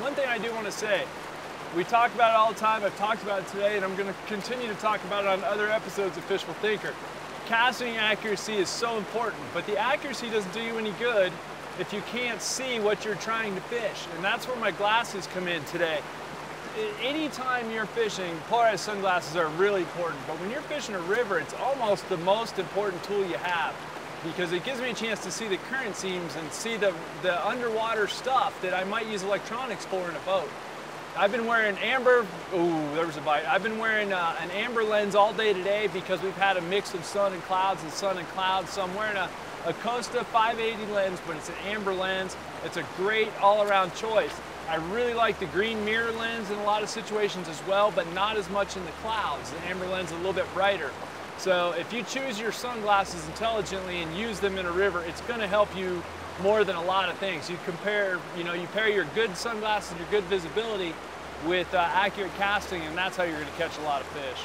One thing I do want to say, we talk about it all the time, I've talked about it today, and I'm going to continue to talk about it on other episodes of Fishful Thinker. Casting accuracy is so important, but the accuracy doesn't do you any good if you can't see what you're trying to fish. And that's where my glasses come in today. Anytime you're fishing, polarized sunglasses are really important, but when you're fishing a river, it's almost the most important tool you have because it gives me a chance to see the current seams and see the, the underwater stuff that I might use electronics for in a boat. I've been wearing amber, ooh, there was a bite. I've been wearing uh, an amber lens all day today because we've had a mix of sun and clouds and sun and clouds. So I'm wearing a, a Costa 580 lens, but it's an amber lens. It's a great all-around choice. I really like the green mirror lens in a lot of situations as well, but not as much in the clouds. The amber lens is a little bit brighter. So if you choose your sunglasses intelligently and use them in a river, it's gonna help you more than a lot of things. You compare, you know, you pair your good sunglasses your good visibility with uh, accurate casting, and that's how you're gonna catch a lot of fish.